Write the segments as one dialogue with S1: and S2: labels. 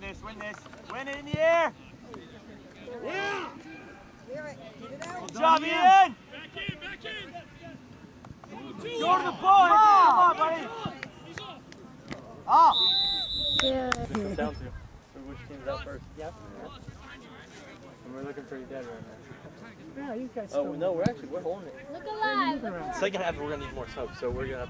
S1: Win this, win this. Win it in the air.
S2: Yeah!
S1: Good job, Ian. Go to the ball. Come on, buddy. Up.
S3: Yeah.
S4: down to. So which team's out first? Yep. And we're looking pretty dead right now.
S2: Yeah, you guys
S4: Oh no, we're actually we're holding it.
S3: Look alive.
S4: Second half, we're gonna need more smoke, so we're gonna.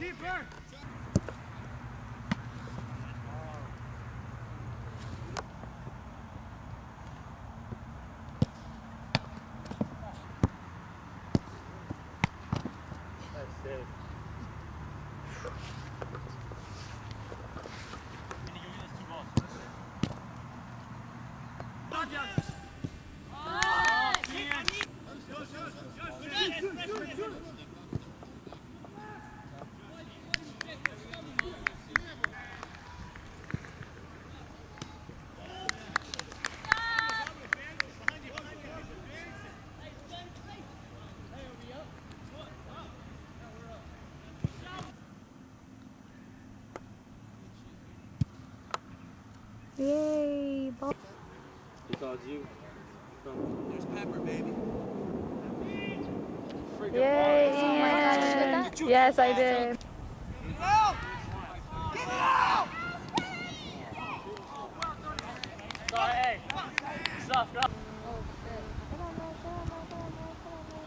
S2: Keeper!
S3: Yay. Ball.
S4: Because you.
S5: There's Pepper, baby.
S3: Yay. Ian. Yes, I did.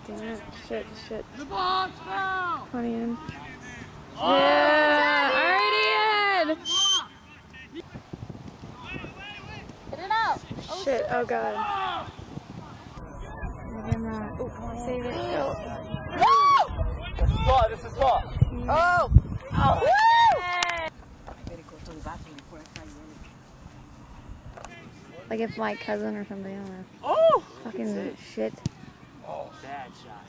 S3: Damn it. Shit, shit.
S2: The box now!
S3: Funny in. Yeah. Alright, Ian.
S6: Get it out.
S3: Oh, God. Look at that. Oh, save it.
S1: This is. This is ball. Mm.
S3: Oh. oh. Like if my cousin or something, I don't know.
S1: Oh.
S3: Fucking shit.
S1: Oh, bad shot.